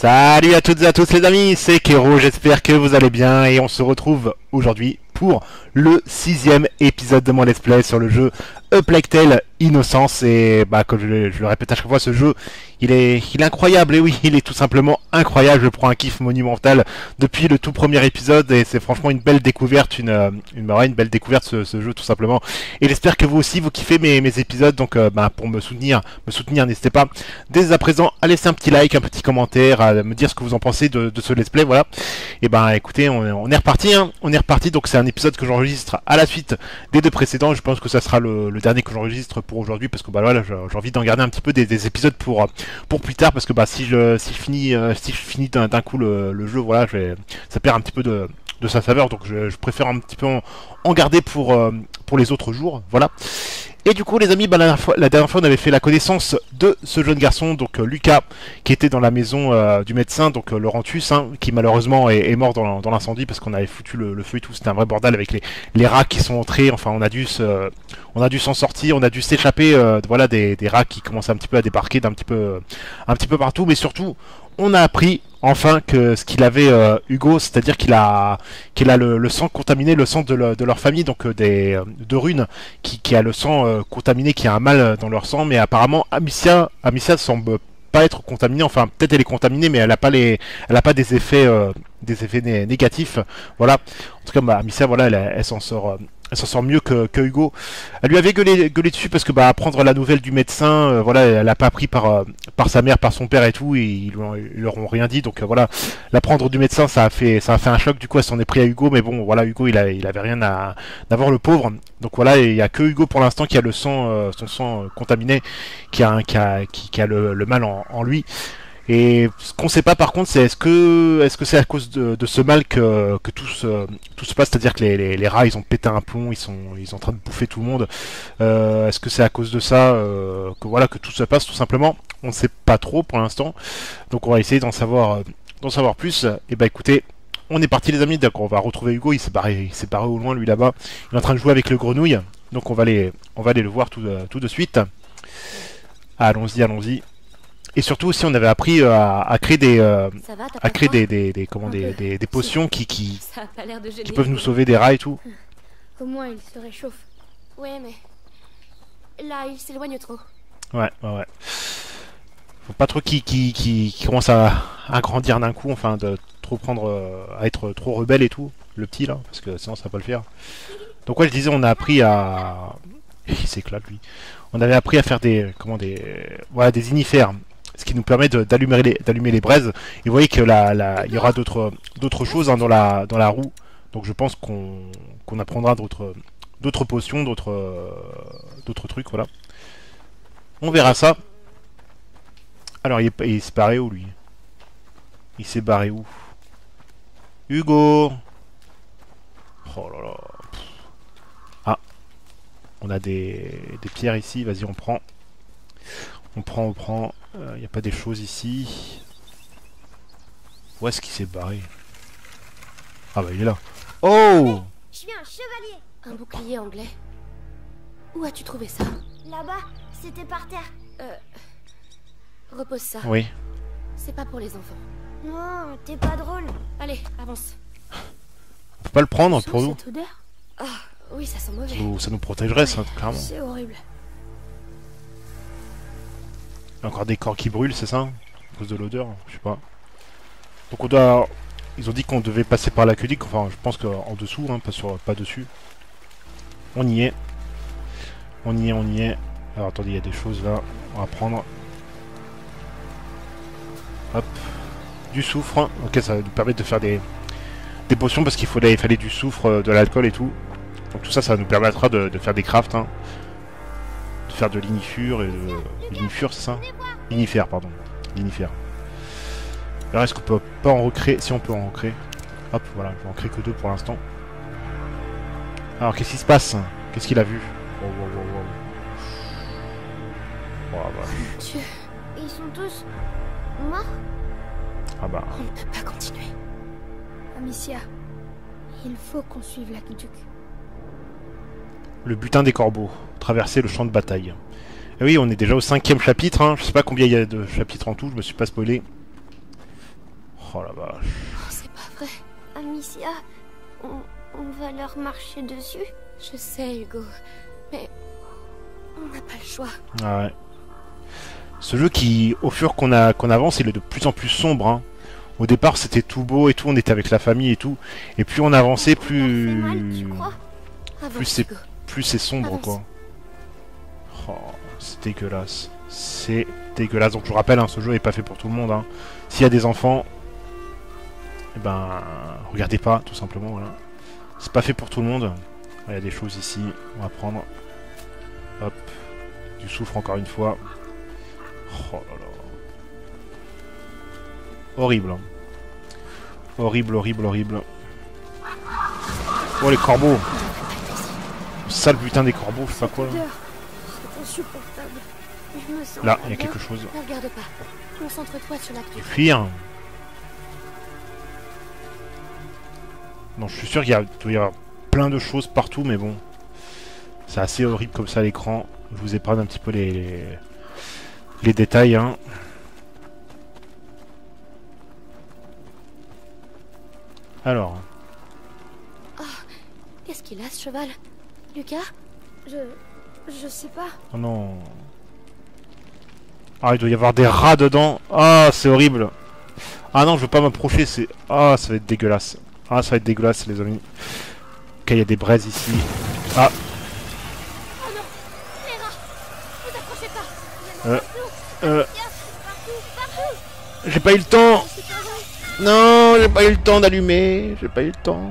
Salut à toutes et à tous les amis, c'est Kero, j'espère que vous allez bien et on se retrouve aujourd'hui pour le sixième épisode de mon let's play sur le jeu A Plague Tale Innocence et bah comme je, le- répète à chaque fois ce jeu il est, il est incroyable et oui il est tout simplement incroyable. Je prends un kiff monumental depuis le tout premier épisode et c'est franchement une belle découverte une, euh, une, une belle découverte ce, jeu tout simplement. Et j'espère que vous aussi vous kiffez mes, épisodes donc euh, bah, pour me soutenir me soutenir n'hésitez pas. Dès à présent à laisser un petit like un petit commentaire à me dire ce que vous en pensez de, ce let's play voilà. Et ben écoutez on, on est reparti hein. on est reparti donc c'est un épisode que j'enregistre à la suite des deux précédents. Je pense que ça sera le dernier que j'enregistre pour aujourd'hui parce que bah voilà j'ai envie d'en garder un petit peu des, des épisodes pour pour plus tard parce que bah si je si je finis euh, si je finis d'un coup le, jeu voilà je vais, ça perd un petit peu de de sa saveur. Donc je, préfère un petit peu en, garder pour euh, pour les autres jours voilà. Et du coup les amis bah, la, dernière fois, la dernière fois on avait fait la connaissance de ce jeune garçon donc euh, Lucas qui était dans la maison du médecin donc euh, Laurentus hein, qui malheureusement est, mort dans, l'incendie parce qu'on avait foutu le, le feu et tout. C'était un vrai bordel avec les, les rats qui sont entrés. Enfin on a dû se, on a dû s'en sortir on a dû s'échapper euh, voilà des, rats qui commençaient un petit peu à débarquer d'un petit peu un petit peu partout. Mais surtout on a appris enfin que ce qu'il avait euh, Hugo, c'est-à-dire qu'il a qu'il a le, sang contaminé, le sang de, le- de leur famille, donc euh, des euh, de Rune, qui, a le sang euh, contaminé, qui a un mal euh, dans leur sang, mais apparemment Amicia Amicia semble pas être contaminée, enfin peut-être elle est contaminée, mais elle a pas les elle a pas des effets euh, négatifs, voilà. En tout cas, bah, Amicia, voilà, elle, s'en sort euh, elle s'en sort mieux que, que Hugo. Elle lui avait gueulé, gueulé dessus parce que bah apprendre la nouvelle du médecin, euh, voilà, elle l'a pas appris par euh, par sa mère, par son père et tout, et ils, ils leur ont rien dit. Donc euh, voilà, l'apprendre du médecin, ça a fait ça a fait un choc. Du coup, elle s'en est pris à Hugo, mais bon, voilà, Hugo, il a il avait rien à d'avoir le pauvre. Donc voilà, il y a que Hugo pour l'instant qui a le sang euh, son sang contaminé, qui a qui a qui, a le, mal en lui. Et ce qu'on sait pas par contre, c'est est-ce que est-ce que c'est à cause de, ce mal que, tout se passe, c'est-à-dire que les, rats ils ont pété un plomb, ils sont en train de bouffer tout le monde. Euh, est-ce que c'est à cause de ça euh, que tout se passe tout simplement? On ne sait pas trop pour l'instant. Donc on va essayer d'en savoir euh, plus. Et bah écoutez, on est parti les amis. On va retrouver Hugo. Il s'est barré il s'est au loin lui là-bas. Il est en train de jouer avec le grenouille. Donc on va aller le voir tout de suite. Allons-y, allons-y. Et surtout aussi on avait appris euh, à, à créer des euh, va, à créer des, des, des comment des, des, des potions qui, qui, de peuvent nous sauver des rats et tout. Au moins, il se réchauffe. Ouais, mais. Là, il s'éloigne trop. Ouais, ouais, ouais. Faut pas trop qu'il qui, qui, qui commence à, à grandir d'un coup, enfin de trop prendre euh, à être trop rebelle et tout, le petit là, parce que sinon ça va pas le faire. Donc ouais, je disais, on a appris à, il s'éclate lui. On avait appris à faire des, comment des, voilà, des inifères, ce qui nous permet d'allumer les, braises. Et vous voyez que là, là, il y aura d'autres, choses hein, dans la, roue. Donc je pense qu'on, apprendra d'autres, potions, d'autres, trucs, voilà. On verra ça. Alors, il, il s'est barré où, lui? Il s'est barré où? Hugo Oh là là. Ah. On a des pierres ici. Vas-y, on prend. On prend, on prend. Il n'y a pas des choses ici. Où est-ce qu'il s'est barré? Ah bah, il est là. Oh Je suis un chevalier. Un bouclier anglais. Où as-tu trouvé ça? Là-bas, c'était par terre. Euh. Repose ça. Oui. C'est pas pour les enfants. Non, t'es pas drôle. Allez, avance. On peut pas le prendre pour nous? cette odeur? Oui, ça sent mauvais. Ou Ça nous protégerait, ça, clairement. C'est horrible. Il y a encore des corps qui brûlent, c'est ça À cause de l'odeur Je sais pas. Donc on doit... Ils ont dit qu'on devait passer par l'aqueduc, enfin je pense qu'en dessous, hein, pas, sur... pas dessus. On y est. On y est, on y est. Alors attendez, il y a des choses là, on va prendre. Hop. Du soufre. Ok, ça va nous permettre de faire des, des potions parce qu'il fallait, fallait du soufre, euh, de l'alcool et tout. Donc tout ça, ça nous permettra de, de faire des crafts. hein. De faire de l'inifure et de... L'inifure, c'est ça L'inifère, pardon. L'inifère. Alors est-ce qu'on peut pas en recréer Si on peut en recréer. Hop, voilà, on peut en créer que deux pour l'instant. Alors qu'est-ce qui se passe Qu'est-ce qu'il a vu Oh, wow, wow, wow. Oh, ah bah. Dieu, Ils sont tous morts Ah bah. on ne peut pas continuer. Amicia, il faut qu'on suive l'aqueduc. Le butin des corbeaux. Traverser le champ de bataille. Et oui, on est déjà au cinquième chapitre. Hein. Je sais pas combien il y a de chapitres en tout, je me suis pas spoilé. Oh la vache. Oh, c'est pas vrai. Amicia, on, on va leur marcher dessus Je sais, Hugo. Mais on n'a pas le choix. Ah ouais. Ce jeu qui, au fur qu'on a qu'on avance, il est de plus en plus sombre. hein. Au départ, c'était tout beau et tout, on était avec la famille et tout. Et plus on avançait, On leur fait mal, tu plus crois Avance, Plus c'est- Hugo. plus c'est sombre Avance. quoi. Oh, c'est dégueulasse. C'est dégueulasse. Donc je vous rappelle, hein, ce jeu est pas fait pour tout le monde. hein. S'il y a des enfants, eh ben regardez pas, tout simplement. Voilà. C'est pas fait pour tout le monde. Il y a des choses ici. On va prendre. Hop. Du soufre encore une fois. Oh. Horrible. hein. Horrible, horrible, horrible. Oh les corbeaux. Sale putain des corbeaux, je sais pas quoi. là. Insupportable. Je me sens Là, il y a quelque chose. Ne regarde pas. Concentre-toi sur l'actu. Fuir. Non, je suis sûr qu'il y a, il doit y avoir plein de choses partout, mais bon. C'est assez horrible comme ça à l'écran. Je vous épargne un petit peu les, les, les détails. Hein. Alors, Qu'est-ce qu'il a, ce cheval? Lucas? Je. Je sais pas. oh non. Ah, il doit y avoir des rats dedans. Ah, c'est horrible. Ah non, je veux pas m'approcher. C'est ah, ça va être dégueulasse. Ah, ça va être dégueulasse, les amis. Ok, il y a des braises ici. Ah, Les rats Vous approchez pas Euh, euh, j'ai pas eu le temps. Non, j'ai pas eu le temps d'allumer. J'ai pas eu le temps.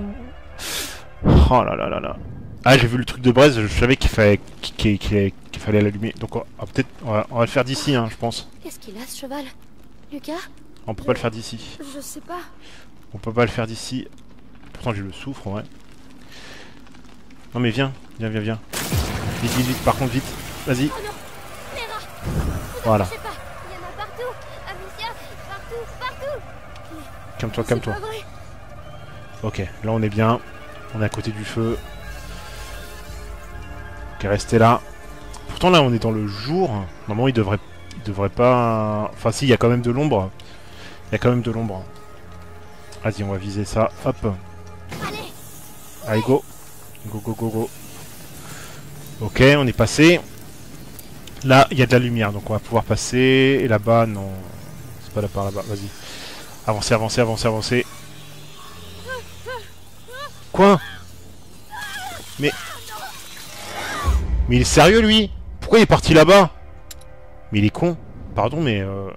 Oh là là là là. Ah, j'ai vu le truc de braise. Je savais qu'il fallait qu'il fallait l'allumer. Donc, on va peut-être on va, on va le faire d'ici, hein, je pense. Qu'est-ce qu'il a, ce cheval? Lucas? On peut pas le faire d'ici. Je sais pas. On peut pas le faire d'ici. Pourtant, j'ai le souffre, ouais. Non, mais viens, viens, viens, viens. Vite, vite, vite. Par contre, vite. Vas-y. Rats Voilà. Calme-toi, calme-toi. Ok, là on est bien. On est à côté du feu. Ok, restez là. Pourtant là on est dans le jour. Normalement il devrait, il devrait pas... Enfin si, il y a quand même de l'ombre. Il y a quand même de l'ombre. Vas-y, on va viser ça. Hop. Allez, Allez, go. Go, go, go, go. Ok, on est passé. Là, il y a de la lumière, donc on va pouvoir passer. Et là-bas, non. C'est pas là par là-bas, vas-y. Avancez, avancez, avancez, avancez. Quoi? Mais il est sérieux, lui? Pourquoi il est parti là-bas? Mais il est con. Pardon, mais... Euh...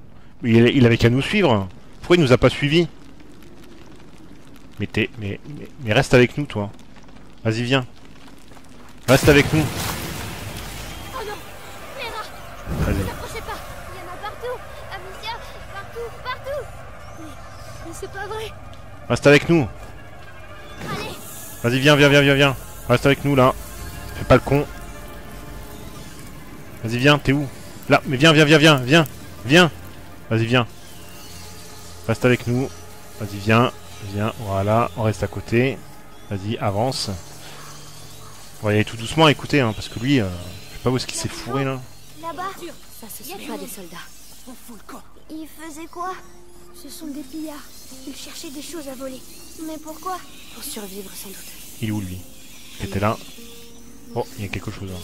Il, il avait qu'à nous suivre. Pourquoi il nous a pas suivis? Mais, t'es- mais, mais, mais reste avec nous, toi. Vas-y, viens. Reste avec nous. Vas-y. vous approchez pas. Il y en a partout. Amicia, partout, partout. Mais, mais c'est pas vrai. Reste avec nous. Allez, Vas-y, viens, viens, viens, viens, viens. Reste avec nous, là. Fais pas le con. Vas-y, viens, t'es où? Là, mais viens, viens, viens, viens, viens. Viens. Vas-y, viens. Reste avec nous. Vas-y, viens. Viens, voilà. On reste à côté. Vas-y, avance. On va y aller tout doucement, écoutez, hein, parce que lui, euh, je sais pas où est-ce qu'il s'est fourré, là. là-bas. Ça, ce Y a sont pas des soldats? Ils faisaient quoi? Ce sont des pillards. Ils cherchaient des choses à voler. Mais pourquoi? Pour survivre, sans doute. Il est où, lui? Il était là? Oh, il y a quelque chose, là.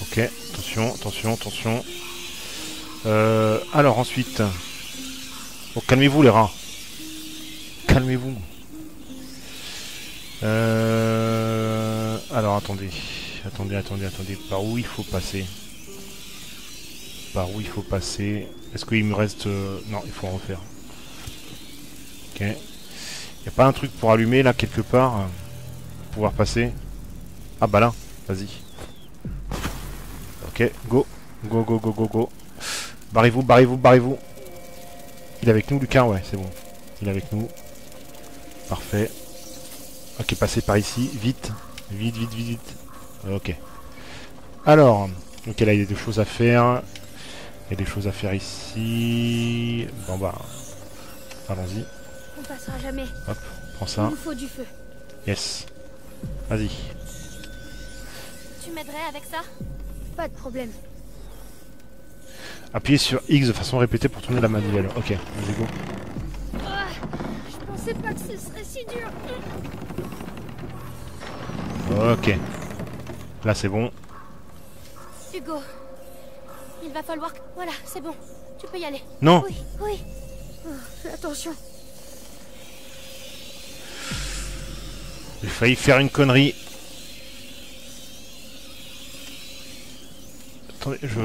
Ok, attention, attention, attention. Euh, alors, ensuite... Oh, calmez-vous, les rats. Calmez-vous. Euh... Alors, attendez. Attendez, attendez, attendez. Par où il faut passer? Par où il faut passer? Est-ce qu'il me reste... euh, Non, il faut en refaire. Ok. Y a pas un truc pour allumer, là, quelque part Pour pouvoir passer? Ah, bah là. Vas-y. Ok, go. Go, go, go, go, go. Barrez-vous, barrez-vous, barrez-vous. Il est avec nous, Lucas Ouais, c'est bon. Il est avec nous. Parfait. Ok, passez par ici. Vite. Vite, vite, vite, vite. Ok. Alors. Ok, là, il y a des choses à faire. Il y a des choses à faire ici. Bon, bah. Allons-y. On passera jamais. Prends Il ça. nous faut du feu. Yes. Vas-y. Tu m'aiderais avec ça? Pas de problème. Appuyez sur X de façon répétée pour tourner la manivelle. Ok, vas-y, go. Ah, pensais pas que ce serait si dur. Ok. Là, c'est bon. Hugo, il va falloir... que- Voilà, c'est bon. Tu peux y aller. Non Oui, oui. Oh, fais attention. J'ai failli faire une connerie. Attendez, je...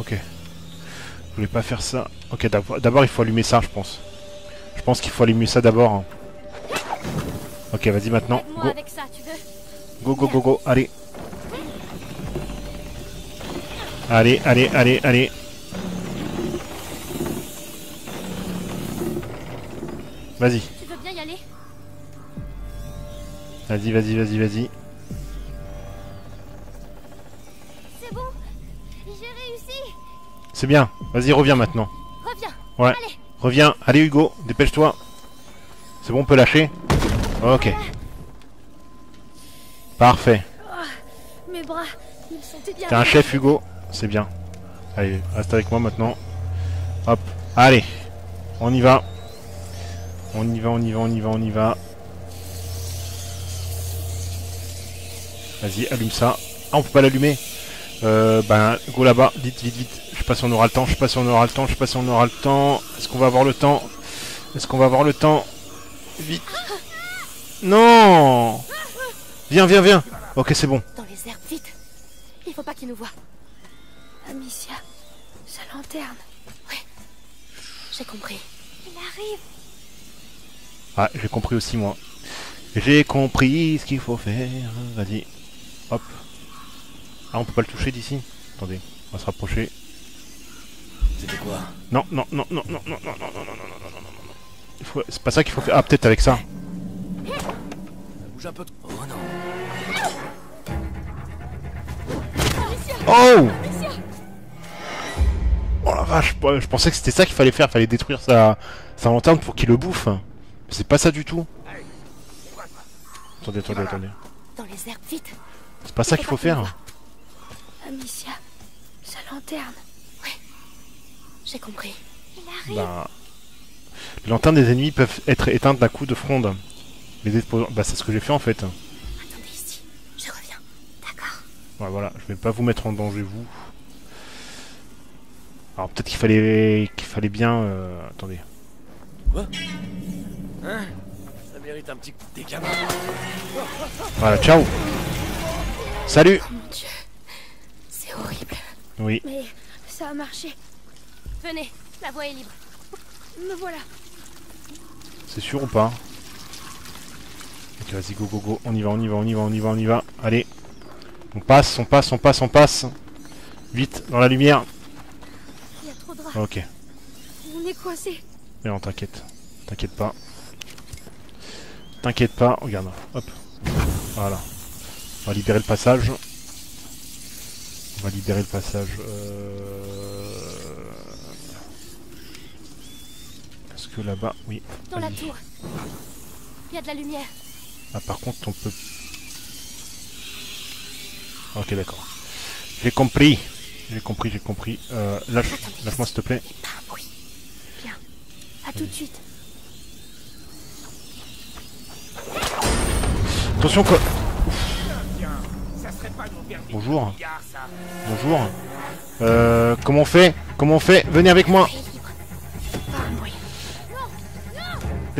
Ok. Je voulais pas faire ça. Ok, d'abord, il faut allumer ça, je pense. Je pense qu'il faut allumer ça d'abord. hein. Ok, vas-y maintenant. Go, go, go, go, go. Allez. Allez, allez, allez, allez. Vas-y, vas-y, vas-y, vas-y, vas-y. C'est bien. Vas-y, reviens maintenant. Reviens. Ouais. Allez. Reviens. Allez, Hugo, dépêche-toi. C'est bon, on peut lâcher Ok. Parfait. Mes bras, ils sont bien. T'es un chef, Hugo. C'est bien. Allez, reste avec moi maintenant. Hop. Allez. On y va. On y va, on y va, on y va, on y va. Vas-y, allume ça. Ah, on peut pas l'allumer. Euh, ben, go là-bas. Vite, vite, vite. Je sais pas si on aura le temps. Je sais pas si on aura le temps. Je sais pas si on aura le temps. Est-ce qu'on va avoir le temps? Est-ce qu'on va avoir le temps? Vite. Non Viens, viens, viens. Ok, c'est bon. Dans les herbes, vite. Il faut pas qu'il nous voie. Amicia, sa lanterne. J'ai compris. Il arrive. Ah, j'ai compris aussi moi. J'ai compris ce qu'il faut faire. Vas-y. Hop. Ah, on peut pas le toucher d'ici Attendez, on va se rapprocher. C'était quoi Non, non, non, non, non, non, non, non, non, non, non, non, non, non, non, faut... C'est pas ça qu'il faut faire. Ah, peut-être avec ça. Bouge un peu. t- Oh non. Oh Oh la vache, je pensais que c'était ça qu'il fallait faire. Fallait détruire sa, sa lanterne pour qu'il le bouffe. Mais c'est pas ça du tout. Attendez, attendez, attendez. Dans les herbes, vite. C'est pas ça qu'il faut faire. Amicia, sa lanterne. J'ai compris. Il arrive. Bah, les lanternes des ennemis peuvent être éteintes d'un coup de fronde. Les exposants- Bah, c'est ce que j'ai fait en fait. Attendez ici. Je reviens. D'accord. Ouais, voilà, je vais pas vous mettre en danger vous. Alors peut-être qu'il fallait qu'il fallait bien. euh, Attendez. Hein? Ça mérite un petit coup de dégamin. Voilà, ciao. Salut. Oh mon dieu. C'est horrible. Oui. Mais ça a marché. Venez. La voie est libre. Me voilà. C'est sûr ou pas Ok, vas-y, go, go, go. On y va, on y va, on y va, on y va, on y va. Allez. On passe, on passe, on passe, on passe. Vite, dans la lumière. Il y a trop de rats. Ok. On est coincé. Mais non, t'inquiète. T'inquiète pas. T'inquiète pas. Regarde. Hop. Voilà. On va libérer le passage. On va libérer le passage. Euh... que là-bas... Oui. Dans la tour. Il y a de la lumière. Ah, par contre, on peut... Ok, d'accord. J'ai compris. J'ai compris, j'ai compris. Euh, lâche, lâche-moi, s'il te plaît. Bruit. À tout de suite. Attention, quoi. Bonjour. Bonjour. Euh, comment on fait? Comment on fait? Venez avec moi.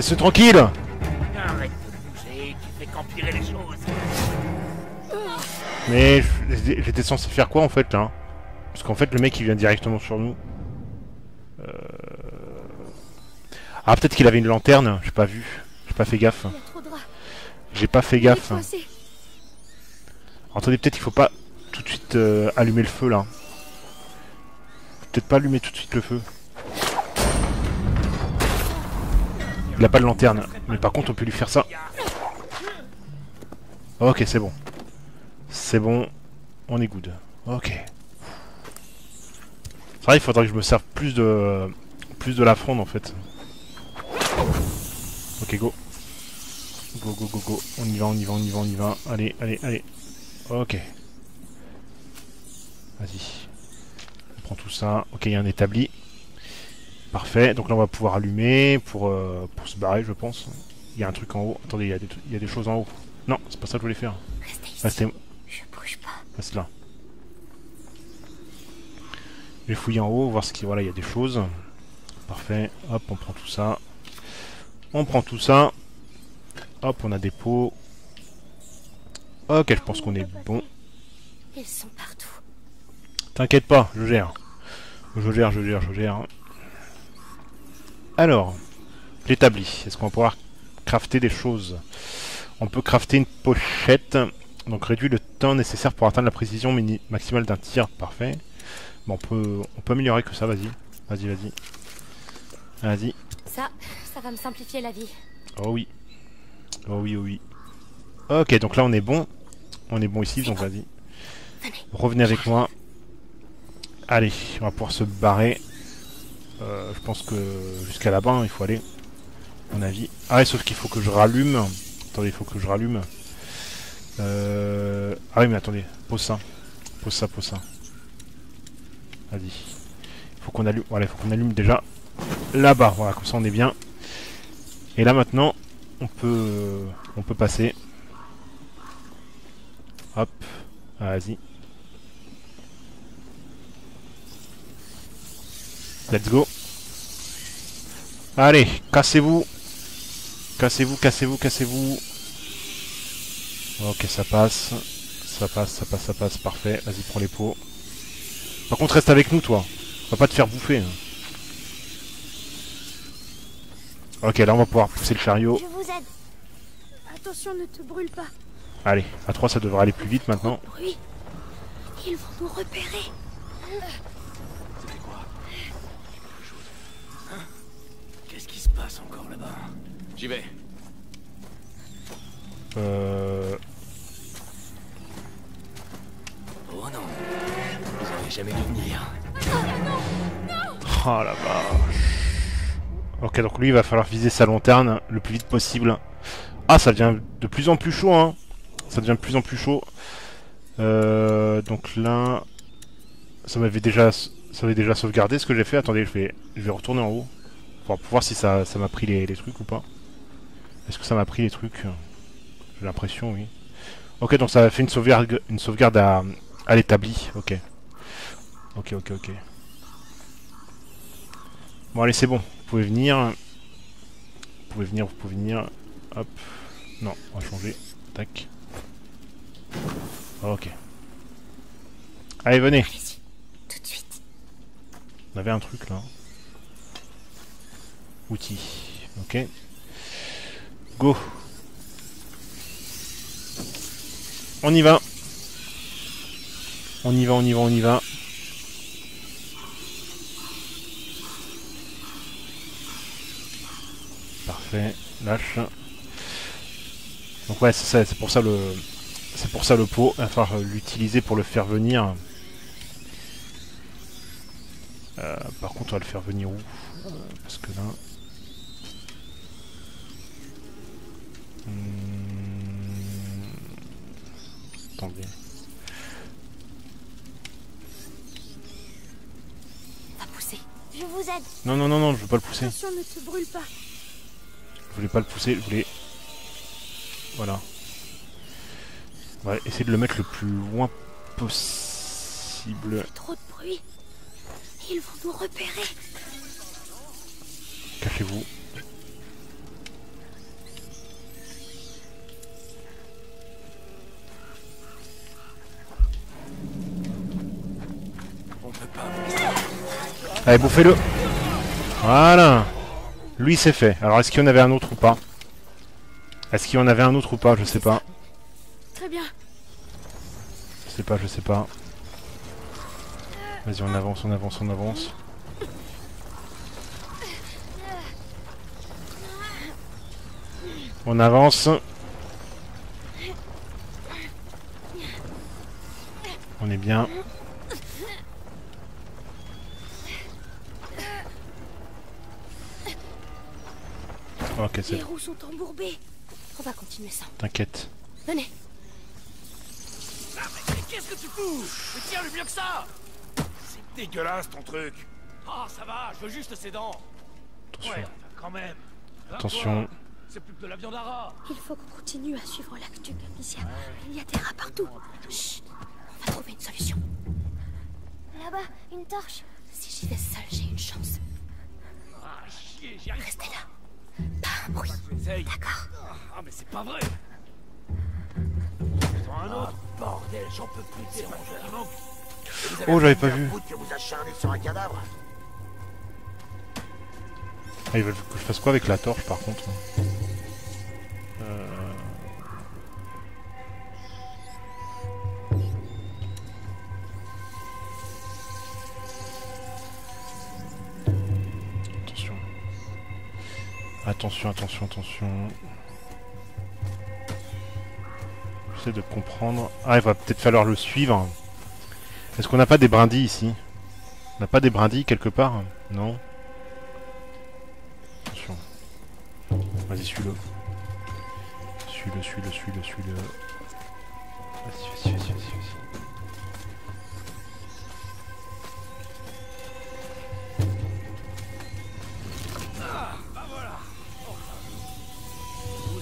Laisse-le tranquille. Arrête de bouger, tu fais qu'empirer les choses. Mais j'étais censé faire quoi en fait là Parce qu'en fait le mec il vient directement sur nous. Euh... Ah peut-être qu'il avait une lanterne, j'ai pas vu. J'ai pas fait gaffe. J'ai pas fait gaffe. Attendez, peut-être il faut pas tout de suite euh, allumer le feu là. Faut Peut-être pas allumer tout de suite le feu. Il a pas de lanterne, mais par contre on peut lui faire ça. Ok, c'est bon. C'est bon, on est good. Ok. C'est vrai, il faudrait que je me serve plus de plus de la fronde en fait. Ok, go. Go, go, go, go. On y va, on y va, on y va, on y va. Allez, allez, allez. Ok. Vas-y. On prend tout ça. Ok, il y a un établi. Parfait, donc là on va pouvoir allumer pour, euh, pour se barrer, je pense. Il y a un truc en haut. Attendez, il y a des, il y a des choses en haut. Non, c'est pas ça que je voulais faire. Restez ici. Je bouge pas. c'est là. Je vais fouiller en haut, voir ce qu'il voilà, il y a des choses. Parfait. Hop, on prend tout ça. On prend tout ça. Hop, on a des pots. Ok, je pense qu'on est bon. Ils sont partout. T'inquiète pas, je gère. Je gère, je gère, je gère. Alors, l'établi. Est-ce qu'on va pouvoir crafter des choses? On peut crafter une pochette. Donc réduit le temps nécessaire pour atteindre la précision mini- maximale d'un tir. Parfait. Bon, on peut, on peut améliorer que ça, vas-y. Vas-y, vas-y. Vas-y. Ça, ça va me simplifier la vie. Oh oui. Oh oui, oh oui. Ok, donc là on est bon. On est bon ici, donc vas-y. Revenez avec moi. Allez, on va pouvoir se barrer. Euh, je pense que jusqu'à là-bas, hein, il faut aller. À mon avis. Ah ouais, sauf qu'il faut que je rallume. Attendez, il faut que je rallume. Euh... Ah oui, mais attendez. Pose ça. Pose ça, pose ça. Vas-y. Il faut qu'on allume. Voilà, il faut qu'on allume déjà là-bas. Voilà, comme ça on est bien. Et là maintenant, on peut, on peut passer. Hop, vas-y. Let's go. Allez, cassez-vous. Cassez-vous, cassez-vous, cassez-vous. Ok, ça passe. Ça passe, ça passe, ça passe. Parfait. Vas-y, prends les pots. Par contre, reste avec nous, toi. On va pas te faire bouffer. hein. Ok, là, on va pouvoir pousser le chariot. Je vous aide. Attention, ne te brûle pas. Allez, à 3 ça devrait aller plus vite maintenant. Bruit. Ils vont nous repérer. C'était quoi Hein Qu'est-ce qui se passe encore là-bas J'y vais. Euh... Oh non. Vous jamais dû venir. Oh la vache. Ok, donc lui il va falloir viser sa lanterne le plus vite possible. Ah, ça devient de plus en plus chaud, hein. Ça devient de plus en plus chaud. Euh, donc là, ça m'avait déjà, ça m'avait déjà sauvegardé ce que j'ai fait. Attendez, je vais, je vais retourner en haut pour pour voir si ça, m'a pris les, les trucs ou pas. Est-ce que ça m'a pris les trucs J'ai l'impression, oui. Ok, donc ça a fait une sauvegarde, une sauvegarde à, à l'établi. Ok. Ok, ok, ok. Bon, allez, c'est bon. Vous pouvez venir. Vous pouvez venir, vous pouvez venir. Hop. Non, on va changer. Tac. Ok. Allez, venez. Tout de suite. On avait un truc là. Outils. Ok. Go. On y va. On y va, on y va, on y va. Parfait. Lâche. Donc ouais, c'est ça, c'est pour ça le c'est pour ça le pot, il va falloir l'utiliser pour le faire venir. Euh, par contre, on va le faire venir où? Euh, Parce que là... Attendez. Va pousser. Je vous aide. Non, non, non, non, je veux pas le pousser. Attention, ne te brûle pas. Je voulais pas le pousser, je voulais... Voilà. On va essayer de le mettre le plus loin possible. Trop de bruit. Ils vont nous repérer. Cachez-vous. Allez, bouffez-le Voilà Lui, c'est fait. Alors, est-ce qu'il y en avait un autre ou pas? Est-ce qu'il y en avait un autre ou pas? Je sais pas. Très bien. Je sais pas, je sais pas. Vas-y, on avance, on avance, on avance. On avance. On est bien. Ok, c'est Les roues sont embourbées. On va continuer ça. T'inquiète. Venez. Ah, mais qu'est-ce que tu fous? Mais tiens, le mieux que ça C'est dégueulasse ton truc Ah, ça va, je veux juste ses dents. Attention. Ouais, quand même. Attention. C'est plus que de la viande à rat. Il faut qu'on continue à suivre l'actu, Amicia. Il y a des rats partout. Chut, on va trouver une solution. Là-bas, une torche. Si j'y vais seule, j'ai une chance. Ah, chier, j'y arrive. Restez là. Pas un bruit. D'accord. Ah, mais c'est pas vrai. Un autre. Ah, bordel, j'en peux plus de ces rongeurs. Oh, j'avais pas vu que vous sur un cadavre Ah, ils veulent que je fasse quoi avec la torche par contre Attention, attention, attention. J'essaie de comprendre. Ah, il va peut-être falloir le suivre. Est-ce qu'on n'a pas des brindilles ici? On n'a pas des brindilles quelque part? Non? Attention. Vas-y, suis-le. Suis-le, suis-le, suis-le, suis-le.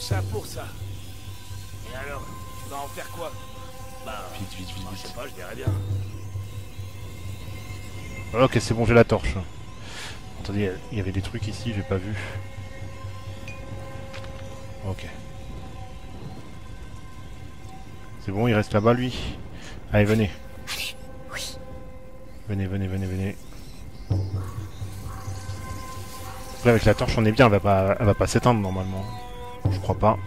Ça pour ça. Et alors, tu vas en faire quoi? Bah, Vite, vite, vite, bah, je sais pas, je verrai bien. Ok, c'est bon, j'ai la torche. Attendez, il y avait des trucs ici, j'ai pas vu. Ok. C'est bon, il reste là-bas, lui? Allez, venez. Venez, venez, venez, venez. Là, avec la torche, on est bien, elle va pas, elle va pas s'éteindre normalement. Je crois pas.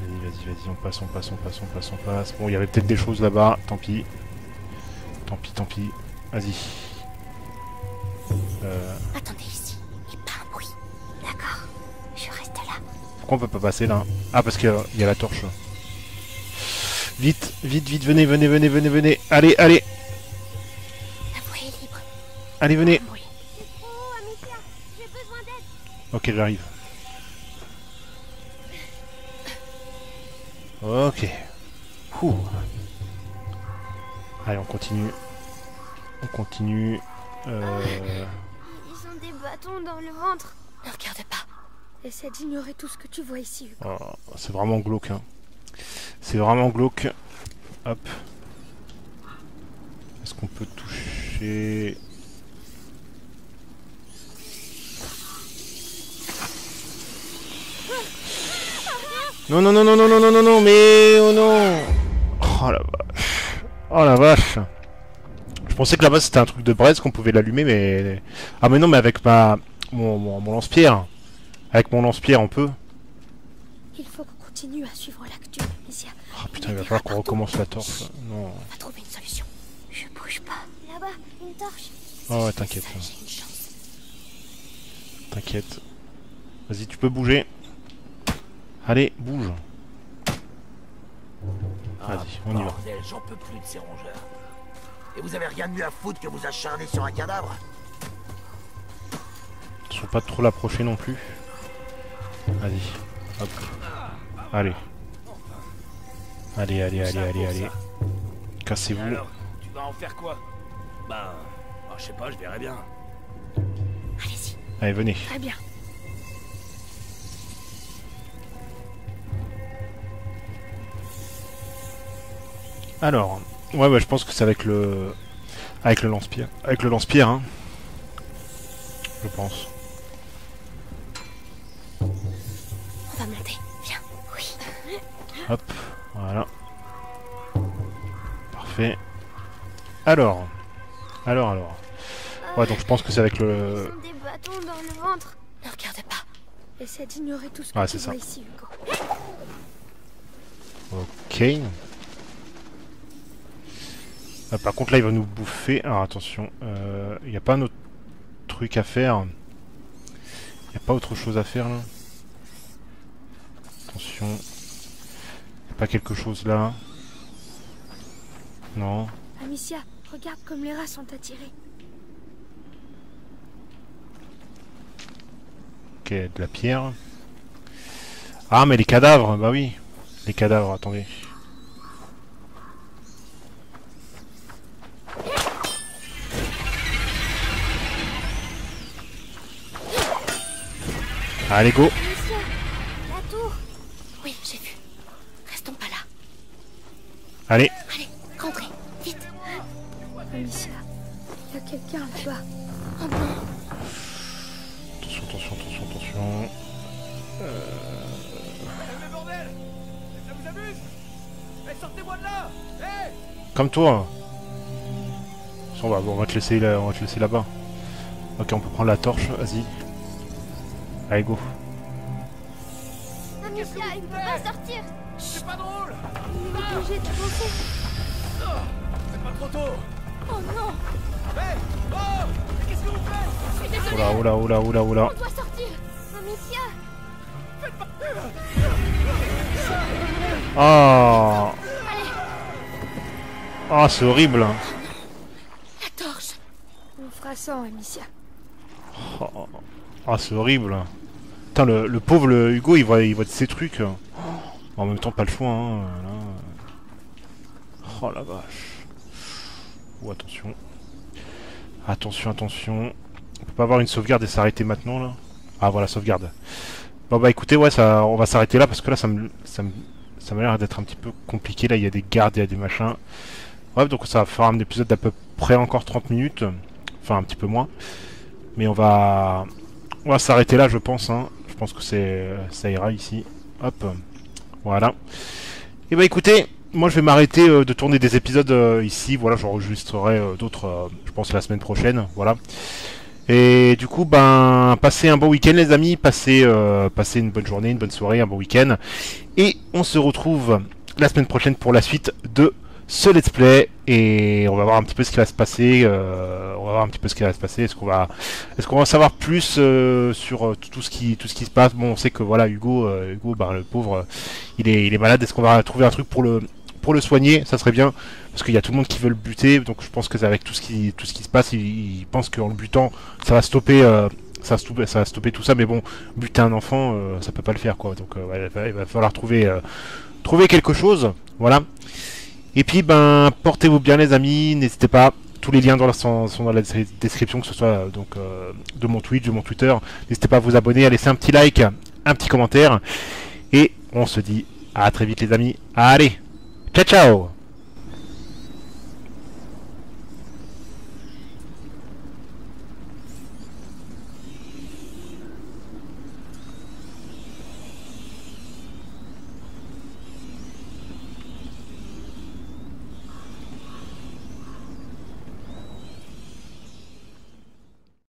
Vas-y, vas-y, vas-y, on passe, on passe, on passe, on passe, on passe. Bon, il y avait peut-être des choses là-bas, tant pis. Tant pis, tant pis. Vas-y. Euh, Attendez ici. Et pas un bruit. D'accord. Je reste là. pourquoi on peut pas passer là? Ah, parce qu'il y y a la torche. Vite, vite, vite, venez, venez, venez, venez, venez. Allez, allez, La voie est libre. allez, venez. Amicia. J'ai besoin d'aide. Ok, j'arrive. Ok. Ouh. Allez, on continue. On continue. Euh... Ils ont des bâtons dans le ventre. Ne regarde pas. Essaie d'ignorer tout ce que tu vois ici, oh, c'est vraiment glauque. Hein. C'est vraiment glauque. Hop. Est-ce qu'on peut toucher? Non, non, non, non, non, non, non, non, non, mais oh non Oh la vache Oh la vache Je pensais que là-bas c'était un truc de braise qu'on pouvait l'allumer, mais... Ah mais non, mais avec ma... Mon, mon, mon lance-pierre. Avec mon lance-pierre, on peut. Il faut qu'on continue à suivre l'actu, Amicia. Ah putain, il va falloir qu'on recommence la torche. Non. On va trouver une solution. Je bouge pas. Là-bas, une torche. Oh ouais, t'inquiète. T'inquiète. Vas-y, tu peux bouger. Allez, bouge. Ah, Vas-y, on y va. Bordel, j'en peux plus de ces rongeurs. Et vous avez rien de mieux à foutre que vous acharner sur un cadavre? Faut pas trop l'approcher non plus. Vas-y. Hop. Allez. Allez, allez, allez, allez, allez. Cassez-vous. alors, tu vas en faire quoi? Bah, bah, je sais pas, je verrai bien. Allez-y. Allez, venez. Très bien. Alors, ouais, ouais, je pense que c'est avec le, avec le lance-pierre, avec le lance-pierre, hein. Je pense. On va monter. Viens. Oui. Hop, voilà. Parfait. Alors, alors, alors. Ouais, donc je pense que c'est avec le. des bâtons dans le ventre. Ne regarde pas. Essaie d'ignorer tout ce que Ouais, tu vois ça. ici, Hugo. Ok. Ah, par contre, là, il va nous bouffer. Alors, attention. Il n'y a pas un autre truc à faire. Il n'y a pas autre chose à faire, là. Attention. Y a pas quelque chose là. Non. Amicia, regarde comme les rats sont attirés. Ok, de la pierre. Ah, mais les cadavres, bah oui. Les cadavres, attendez. Allez, go la tour. Oui, j'ai vu. Restons pas là. Allez Allez, rentrez, vite. Amicia, il y a quelqu'un là-bas. Oh non. Attention, attention, attention, attention. Bordel Ça vous amuse sortez-moi de là Comme toi on va, on va te laisser là, on va te laisser là-bas. Ok, on peut prendre la torche, vas-y. Allez, go. Amicia, il ne peut pas sortir. C'est pas drôle Il est obligé d'avancer. C'est pas trop tôt Oh non. Eh Oh Mais qu'est-ce que vous faites Je suis désolée. Oula, oula, oula, oula, oula. On doit sortir. Amicia, Ah Ah, c'est horrible. La torche. on fera sans, Amicia. Oh, Ah, c'est horrible. Putain, le, pauvre Hugo, il voit, il trucs. En même temps, pas le choix. Hein. Oh la vache. Oh, attention. Attention, attention. On peut pas avoir une sauvegarde et s'arrêter maintenant, là? Ah, voilà, sauvegarde. Bon, bah écoutez, ouais, on va s'arrêter là parce que là, ça me, ça m'a l'air d'être un petit peu compliqué. Là, il y a des gardes, il y a des machins. Ouais, donc ça va faire un épisode d'à peu près encore 30 minutes. Enfin, un petit peu moins. Mais on va, on va s'arrêter là, je pense. Hein. Je pense que c'est, ça ira ici. Hop, voilà. Et bah écoutez, moi je vais m'arrêter euh, de tourner des épisodes euh, ici. Voilà, j'enregistrerai euh, d'autres, euh, je pense la semaine prochaine. Voilà. Et du coup, ben, passez un bon week-end les amis, passez, euh, passez une bonne journée, une bonne soirée, un bon week-end. Et on se retrouve la semaine prochaine pour la suite de ce let's play et on va voir un petit peu ce qui va se passer. euh, on va voir un petit peu ce qui va se passer. Est-ce qu'on va, est-ce qu'on va savoir plus euh, sur euh, tout ce qui, tout ce qui se passe? Bon, on sait que voilà, Hugo, euh, Hugo, ben, le pauvre, euh, il est, il est malade. Est-ce qu'on va trouver un truc pour le, pour le soigner? Ça serait bien parce qu'il y a tout le monde qui veut le buter. Donc je pense que avec tout ce qui, tout ce qui se passe, il, il pense qu'en le butant, ça va stopper. ça va, stopper, ça va stopper tout ça, mais bon, buter un enfant, ça peut pas le faire, quoi. Donc, il va- falloir trouver, trouver quelque chose, voilà. Et puis, ben, portez-vous bien, les amis. N'hésitez pas. Tous les liens sont, dans la des- description, que ce soit euh, donc euh, de mon Twitch, de mon Twitter. N'hésitez pas à vous abonner, à laisser un petit like, un petit commentaire. Et on se dit à très vite, les amis. Allez, ciao, ciao